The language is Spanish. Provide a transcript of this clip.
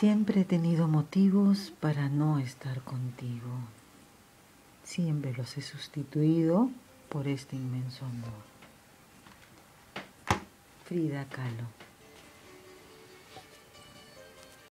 Siempre he tenido motivos para no estar contigo. Siempre los he sustituido por este inmenso amor. Frida Kahlo.